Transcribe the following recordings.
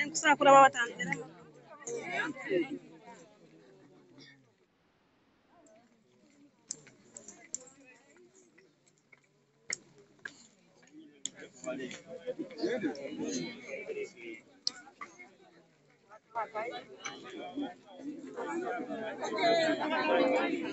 Enkusaakula babatambira. kubanga gulesa agamera ijanyuma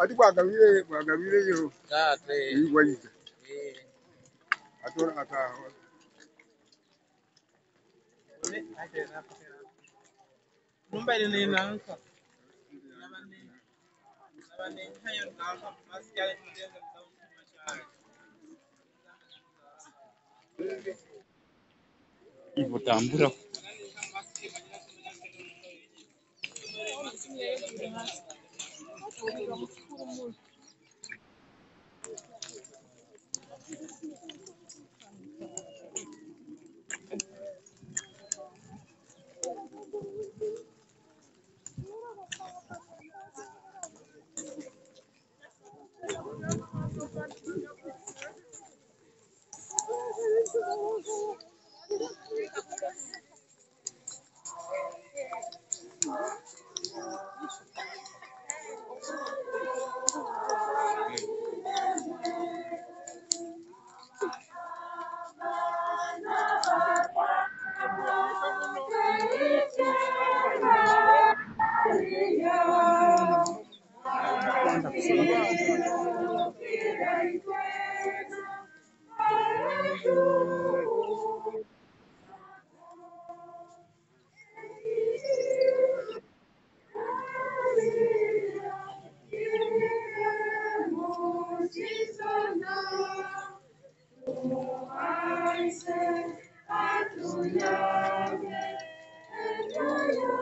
ati kwagavire kwagavireyo iwaita atora akaho numbaire nenanka navanenhayo ndanka masiyare 이것도 안 보여. Santa Priscila. Adonai, Adonai, Adonai.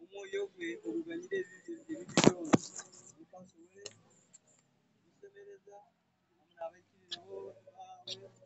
omwoyo gwe oguganyira ebigiryona mukasobole okusemereza amunaabaikirirawo baabwe